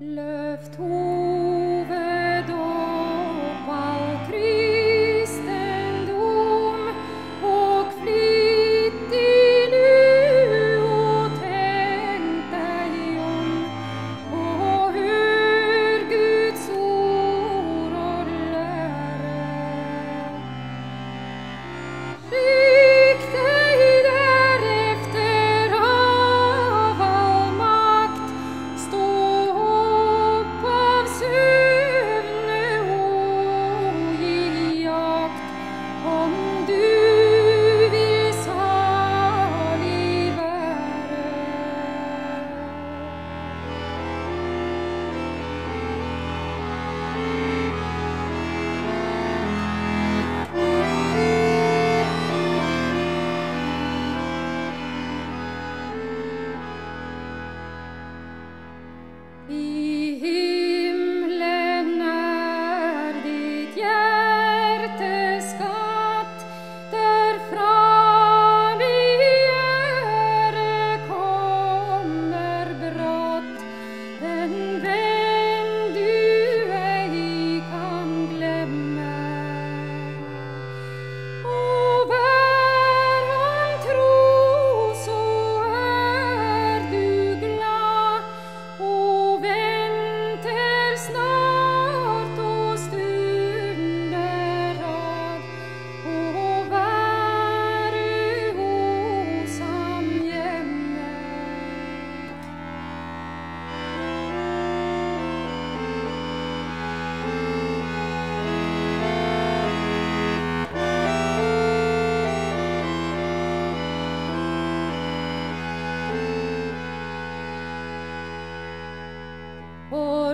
Lève-toi.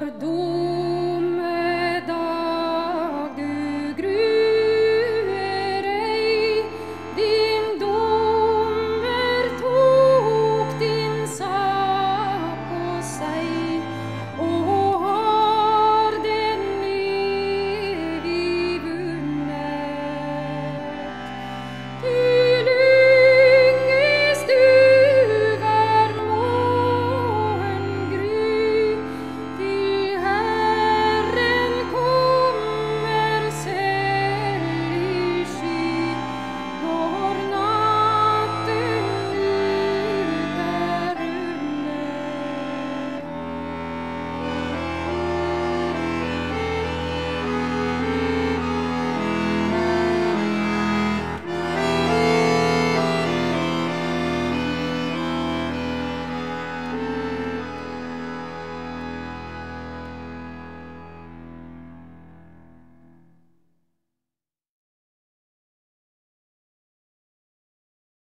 gordura.